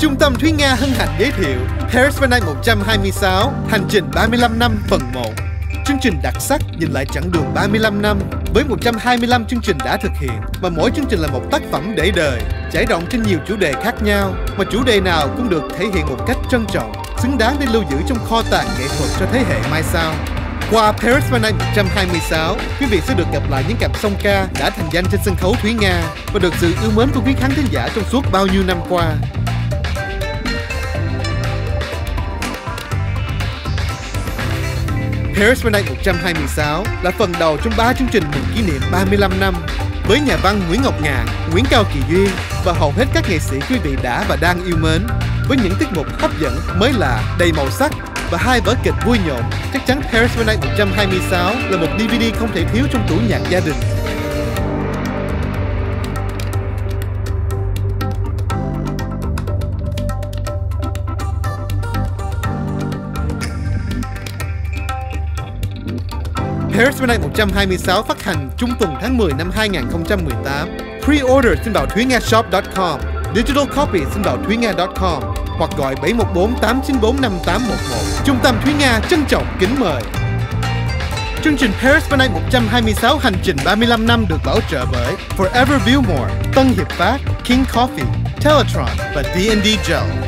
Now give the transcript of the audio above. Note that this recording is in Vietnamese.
Trung tâm Thúy Nga hân hạnh giới thiệu Paris Van Night 126 Hành trình 35 năm phần 1 Chương trình đặc sắc nhìn lại chặng đường 35 năm với 125 chương trình đã thực hiện mà mỗi chương trình là một tác phẩm để đời trải rộng trên nhiều chủ đề khác nhau mà chủ đề nào cũng được thể hiện một cách trân trọng xứng đáng để lưu giữ trong kho tàng nghệ thuật cho thế hệ mai sau qua Paris Van Night 126, quý vị sẽ được gặp lại những cặp song ca đã thành danh trên sân khấu Thúy Nga và được sự yêu mến của quý khán thính giả trong suốt bao nhiêu năm qua. Paris by 126 là phần đầu trong 3 chương trình mừng kỷ niệm 35 năm với nhà văn Nguyễn Ngọc Ngạn, Nguyễn Cao Kỳ Duyên và hầu hết các nghệ sĩ quý vị đã và đang yêu mến với những tiết mục hấp dẫn, mới lạ, đầy màu sắc và hai vở kịch vui nhộn. Chắc chắn Paris by 126 là một DVD không thể thiếu trong tủ nhạc gia đình. Paris Midnight 126 phát hành trung tuần tháng 10 năm 2018. Pre-order xin vào thúy shop.com, digital copy xin vào thúynga.com hoặc gọi 714 894 5811. Trung tâm Thúy Nga trân trọng kính mời. Chương trình Paris by Night 126 hành trình 35 năm được bảo trợ bởi Forever Viewmore, Tân Hiệp Phát, King Coffee, Teletron và D&D Gel.